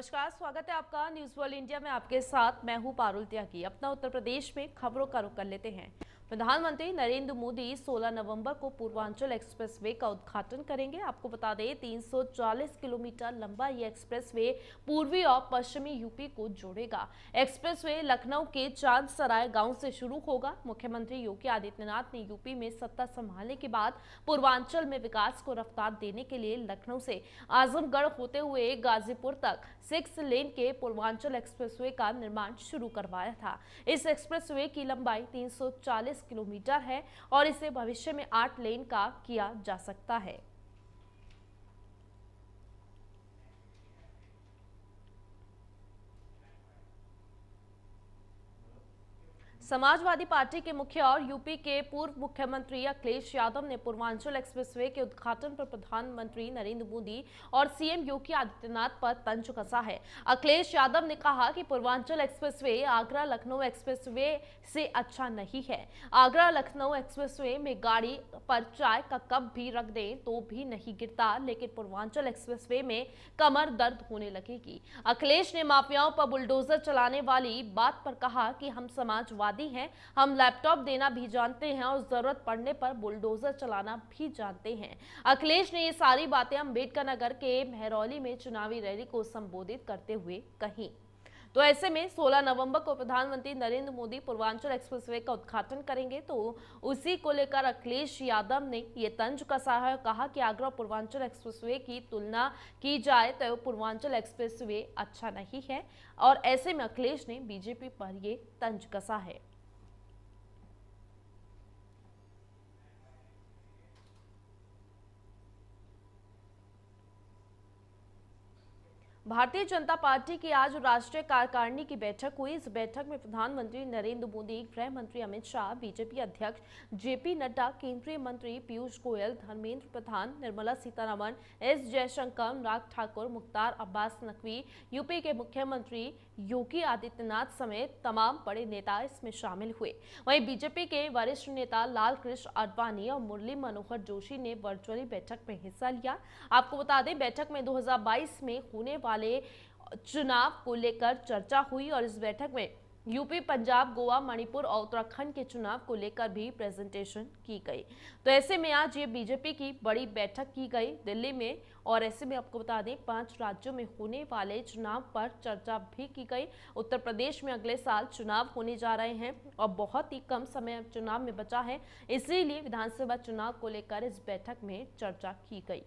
नमस्कार, स्वागत है आपका न्यूज़ वर्ल्ड इंडिया में आपके साथ। मैं हूँ पारुल त्यागी। अपना उत्तर प्रदेश में खबरों का रुख कर लेते हैं। प्रधानमंत्री नरेंद्र मोदी 16 नवंबर को पूर्वांचल एक्सप्रेसवे का उद्घाटन करेंगे। आपको बता दें 340 किलोमीटर लंबा ये एक्सप्रेसवे पूर्वी और पश्चिमी यूपी को जोड़ेगा। एक्सप्रेसवे लखनऊ के चाँद सराय गाँव से शुरू होगा। मुख्यमंत्री योगी आदित्यनाथ ने यूपी में सत्ता संभालने के बाद पूर्वांचल में विकास को रफ्तार देने के लिए लखनऊ से आजमगढ़ होते हुए गाजीपुर तक सिक्स लेन के पूर्वांचल एक्सप्रेसवे का निर्माण शुरू करवाया था। इस एक्सप्रेसवे की लंबाई 340 किलोमीटर है और इसे भविष्य में आठ लेन का किया जा सकता है। समाजवादी पार्टी के मुख्य और यूपी के पूर्व मुख्यमंत्री अखिलेश यादव ने पूर्वांचल एक्सप्रेसवे के उद्घाटन पर प्रधानमंत्री नरेंद्र मोदी और सीएम योगी आदित्यनाथ पर तंज कसा है। अखिलेश यादव ने कहा कि पूर्वांचल एक्सप्रेसवे आगरा लखनऊ एक्सप्रेसवे से अच्छा नहीं है। आगरा लखनऊ एक्सप्रेसवे में गाड़ी पर चाय का कप भी रख दें तो भी नहीं गिरता, लेकिन पूर्वांचल एक्सप्रेसवे में कमर दर्द होने लगेगी। अखिलेश ने माफियाओं पर बुलडोजर चलाने वाली बात पर कहा कि हम समाजवादी आदि हैं। हम लैपटॉप देना भी जानते हैं और ज़रूरत पड़ने पर बुलडोजर चलाना भी जानते हैं। अखिलेश ने ये सारी बातें अंबेडकर नगर के मेहरौली में चुनावी रैली को संबोधित करते हुए कही। तो ऐसे में 16 नवंबर को प्रधानमंत्री नरेंद्र मोदी पूर्वांचल एक्सप्रेसवे का उद्घाटन करेंगे। तो उसी को लेकर अखिलेश यादव ने ये तंज कसा है, कहा कि आगरा पूर्वांचल एक्सप्रेसवे की तुलना की जाए तो पूर्वांचल एक्सप्रेसवे अच्छा नहीं है। और ऐसे में अखिलेश ने बीजेपी पर ये तंज कसा है। भारतीय जनता पार्टी की आज राष्ट्रीय कार्यकारिणी की बैठक हुई। इस बैठक में प्रधानमंत्री नरेंद्र मोदी गृह मंत्री अमित शाह, बीजेपी अध्यक्ष जेपी नड्डा, केंद्रीय मंत्री पीयूष गोयल, धर्मेंद्र प्रधान, निर्मला सीतारमण, एस जयशंकर, अनुराग ठाकुर, मुख्तार अब्बास नकवी, यूपी के मुख्यमंत्री योगी आदित्यनाथ समेत तमाम बड़े नेता इसमें शामिल हुए। वहीं बीजेपी के वरिष्ठ नेता लाल कृष्ण आडवाणी और मुरली मनोहर जोशी ने वर्चुअली बैठक में हिस्सा लिया। आपको बता दें, बैठक में 2022 में होने वाले चुनाव को लेकर चर्चा हुई और इस बैठक में यूपी, पंजाब, गोवा, मणिपुर और उत्तराखंड के चुनाव को लेकर भी प्रेजेंटेशन की गई। तो ऐसे में आज ये बीजेपी की बड़ी बैठक की गई दिल्ली में और ऐसे में आपको बता दें, पाँच राज्यों में होने वाले चुनाव पर चर्चा भी की गई। उत्तर प्रदेश में अगले साल चुनाव होने जा रहे हैं और बहुत ही कम समय चुनाव में बचा है, इसीलिए विधानसभा चुनाव को लेकर इस बैठक में चर्चा की गई।